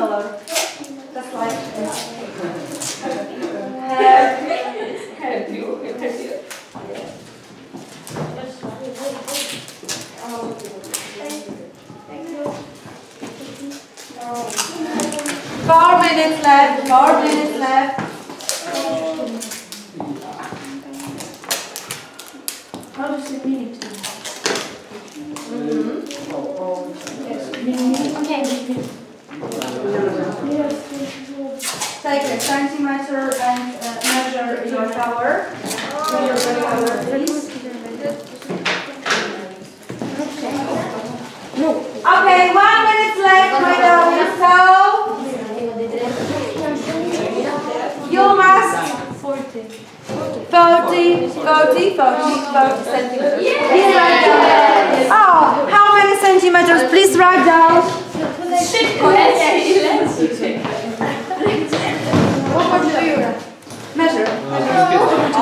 color. like you? Four minutes left, four minutes left. How does it mean it? Mm -hmm. Okay. take a centimeter and uh, measure your power. Measure your power, please. No. Okay, one minute left, my darling. So you must 40, 40, 40, 40, 40 centimeters.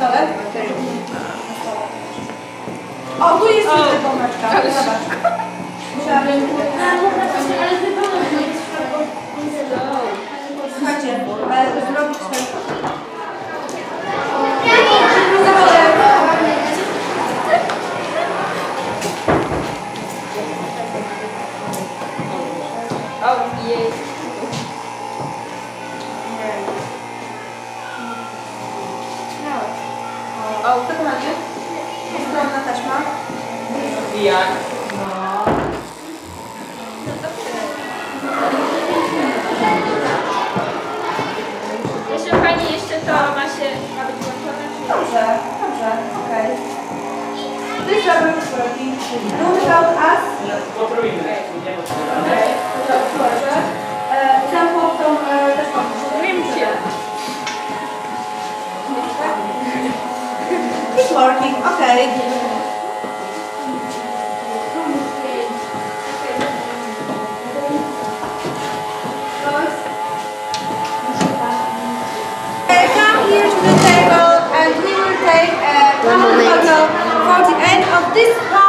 stole? O, tu jest jeszcze gąbeczka. Zobacz. Musiałabym... Słuchajcie, zrobić ten... Oh, yeah. jak? No. Jeśli pani jeszcze to ma się ma być włączone? Dobrze, dobrze, okej. Okay. This żaby zrobi. Potrójmy. Nie, dobrze. Tempo tą też mam. Wiem się. It's working, okej. Okay. this